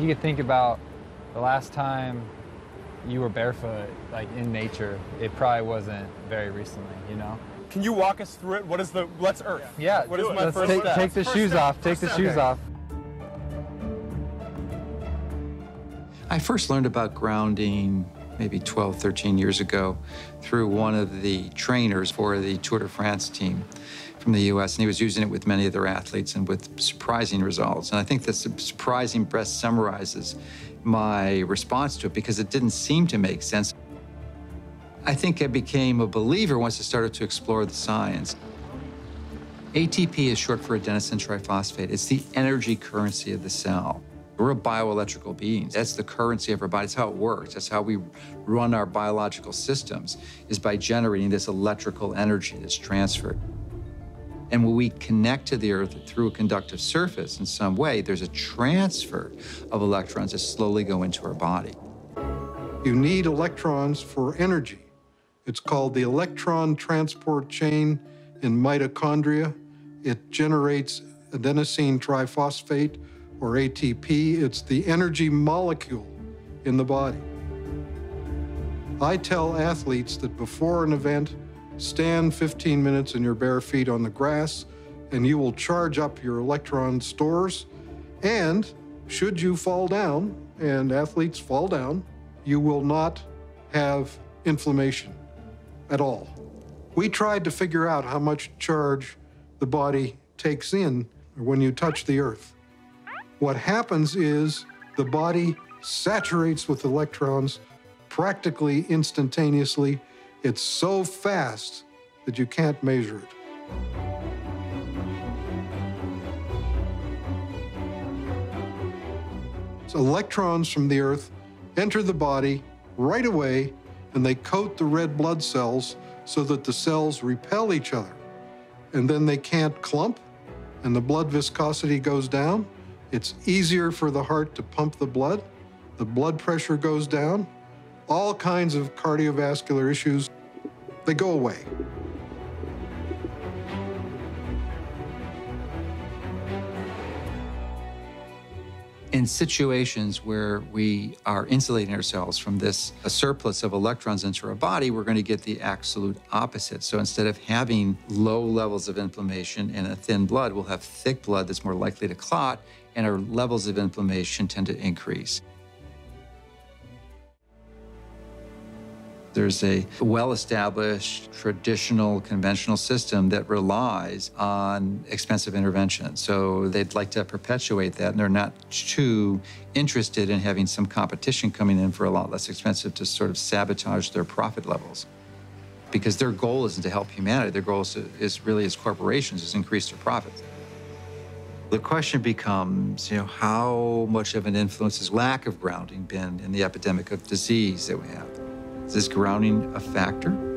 you could think about the last time you were barefoot, like in nature, it probably wasn't very recently, you know? Can you walk us through it? What is the, let's Earth. Yeah, What is my let's first take, step? take the First shoes step, off. Take first the step. shoes Okay. off. I first learned about grounding maybe 12, 13 years ago through one of the trainers for the Tour de France team from the US, and he was using it with many of their athletes and with surprising results. And I think this surprising best summarizes my response to it because it didn't seem to make sense. I think I became a believer once I started to explore the science. ATP is short for adenosine triphosphate. It's the energy currency of the cell. We're a bioelectrical being. That's the currency of our body. That's how it works. That's how we run our biological systems, is by generating this electrical energy that's transferred. And when we connect to the Earth through a conductive surface in some way, there's a transfer of electrons that slowly go into our body. You need electrons for energy. It's called the electron transport chain in mitochondria. It generates adenosine triphosphate, or ATP. It's the energy molecule in the body. I tell athletes that before an event, stand 15 minutes in your bare feet on the grass, and you will charge up your electron stores. And should you fall down, and athletes fall down, you will not have inflammation at all. We tried to figure out how much charge the body takes in when you touch the earth. What happens is the body saturates with electrons practically instantaneously. It's so fast that you can't measure it. So electrons from the earth enter the body right away and they coat the red blood cells so that the cells repel each other. And then they can't clump and the blood viscosity goes down. It's easier for the heart to pump the blood. The blood pressure goes down. All kinds of cardiovascular issues, they go away. In situations where we are insulating ourselves from this a surplus of electrons into our body, we're going to get the absolute opposite. So instead of having low levels of inflammation and a thin blood, we'll have thick blood that's more likely to clot, and our levels of inflammation tend to increase. There's a well established, traditional, conventional system that relies on expensive intervention. So they'd like to perpetuate that, and they're not too interested in having some competition coming in for a lot less expensive to sort of sabotage their profit levels. Because their goal isn't to help humanity, their goal is, to, is really as corporations, is increase their profits. The question becomes, you know, how much of an influence has lack of grounding been in the epidemic of disease that we have? Is this grounding a factor?